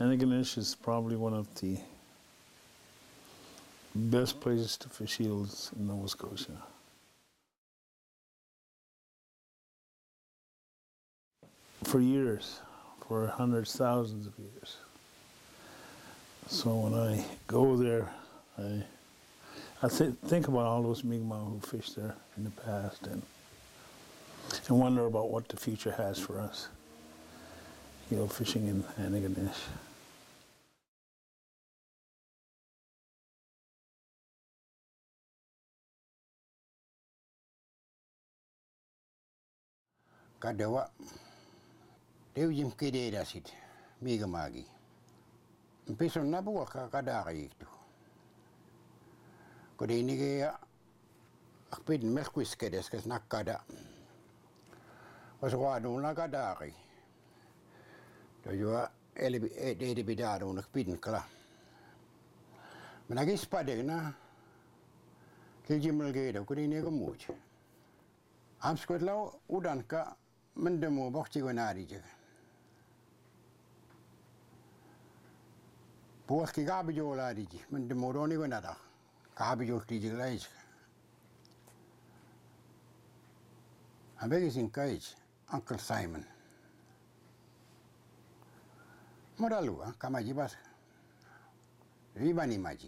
Antigonish is probably one of the best places to fish eels in Nova Scotia. For years, for hundreds, thousands of years. So when I go there, I I th- think about all those Mi'kmaq who fished there in the past and and wonder about what the future has for us. You know, fishing in Antigonish. kadawa dew jim kede da sit mi gamagi mpeson nabu wa ka kadara iktu kode inige ya akpid merkuis kedes kes nakada was waadu na kadari. Do jua elbi ede bidaro nak pidin kala. Managis padegna kiljimel gedo kode inige much Amskotlau udanka ምን ደግሞ ወቅት ይጎና አሪጀ ቦስኪ ጋብጆ ላሪጂ ምን ደግሞ ዶኒ ጎናዳ ጋብጆ ሊጂ ላይጅ አበጊ ሲንካይጅ አንክል ሳይመን ሞዳሉዋ ከማጂ ባስ ሪባኒ ማጂ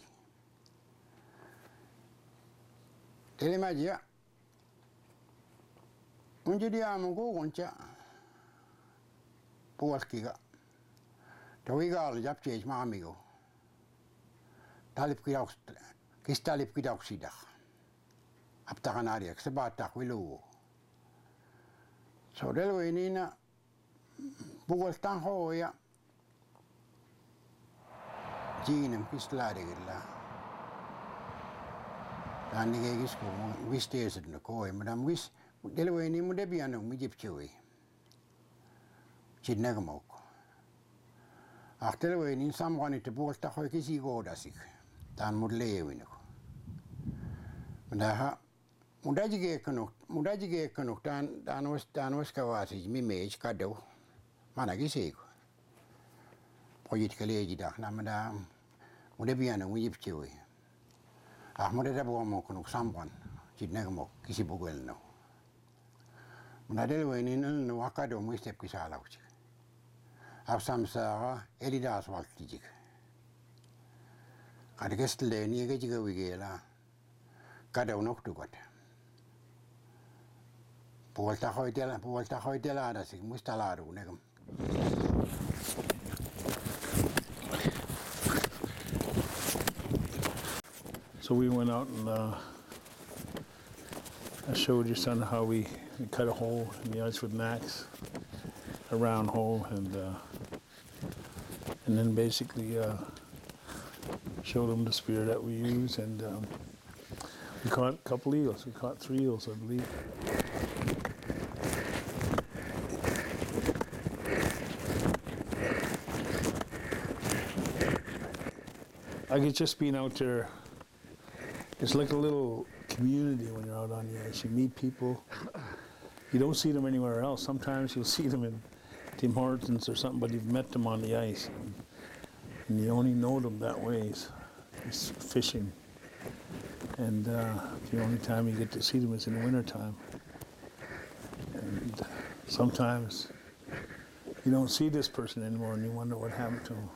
ቴሌማጂያ Unjiliaamun kuukunta puolkiga. Toiga oli japsi maamiku. Talip kidauks, kis talip kidauksidah. Aptahan arjaksi, se baatah viluu. Sorel voi niina puoltaan hooja. Tiinem kis läädikillä. Tämä on niinkin äh, niin kisku, mun kis tiesit, no koi, mutta mun. Delaware ni muda biano mijib chewe. Chidna gamoko. Ach Delaware ni samgani te bol ta hoy kisi go dasik. Tan mud lewe nako. Mudaha muda jige kanok muda jige kanok tan tan was tan was kawasi mi mej kado. Mana kisi go. Poyit kaleji dah namada muda biano mijib chewe. Ach muda da bo mo kanok samgani. Chidna gamoko kisi bogel nako. So we went out and uh, I showed your son how we, we cut a hole in the ice with Max, a round hole, and uh, and then basically uh, showed him the spear that we use, and um, we caught a couple eels. We caught three eels, I believe. I it's just being out there. It's like a little community when you're out on the ice. You meet people. You don't see them anywhere else. Sometimes you'll see them in Tim Hortons or something, but you've met them on the ice. And you only know them that way. It's, fishing. And uh, the only time you get to see them is in the wintertime. And sometimes you don't see this person anymore and you wonder what happened to him.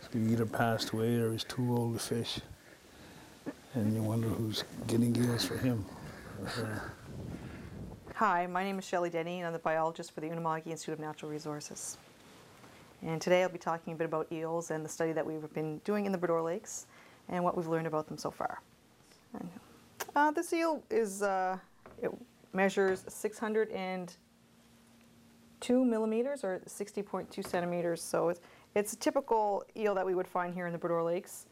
So he either passed away or he's too old to fish. And you wonder who's getting eels for him. Hi, my name is Shelley Denny, and I'm the biologist for the Unama'ki Institute of Natural Resources. And today I'll be talking a bit about eels and the study that we've been doing in the Bras d'Or Lakes and what we've learned about them so far. And, uh, this eel is, uh, it measures 602 millimeters or 60.2 centimeters, so it's, it's a typical eel that we would find here in the Bras d'Or Lakes.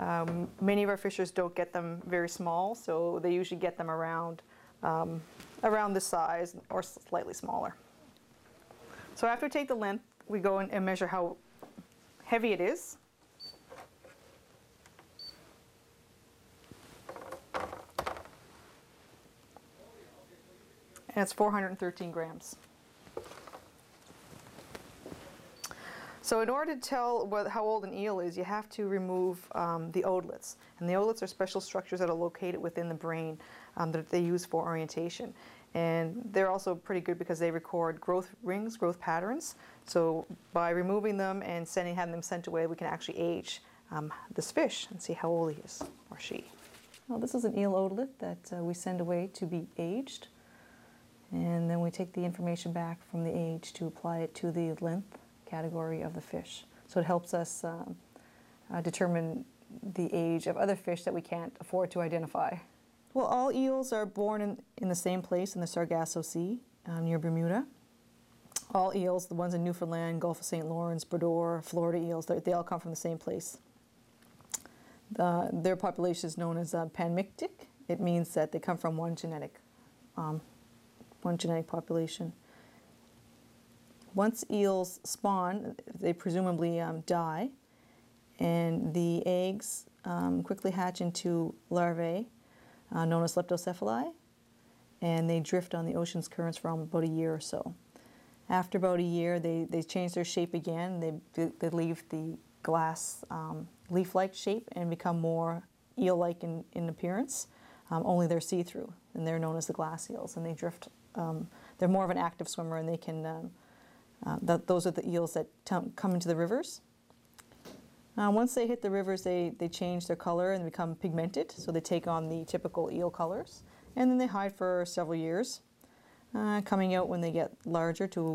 Um, many of our fishers don't get them very small, so they usually get them around um, around this size or slightly smaller. So after we take the length, we go and measure how heavy it is. And it's 413 grams. So in order to tell what, how old an eel is, you have to remove um, the otoliths. And the otoliths are special structures that are located within the brain um, that they use for orientation. And they're also pretty good because they record growth rings, growth patterns. So by removing them and sending, having them sent away, we can actually age um, this fish and see how old he is or she. Well, this is an eel otolith that uh, we send away to be aged. And then we take the information back from the age to apply it to the length category of the fish. So it helps us um, uh, determine the age of other fish that we can't afford to identify. Well, all eels are born in, in the same place in the Sargasso Sea um, near Bermuda. All eels, the ones in Newfoundland, Gulf of St. Lawrence, Bras d'Or, Florida eels, they, they all come from the same place. The, their population is known as uh, panmictic. It means that they come from one genetic, um, one genetic population. Once eels spawn, they presumably um, die, and the eggs um, quickly hatch into larvae uh, known as leptocephali, and they drift on the ocean's currents for about a year or so. After about a year, they, they change their shape again. They, they leave the glass um, leaf-like shape and become more eel-like in, in appearance, um, only they're see-through, and they're known as the glass eels, and they drift. Um, they're more of an active swimmer, and they can, um, uh, th- those are the eels that come into the rivers. Uh, once they hit the rivers, they, they change their color and become pigmented, so they take on the typical eel colors, and then they hide for several years, uh, coming out when they get larger to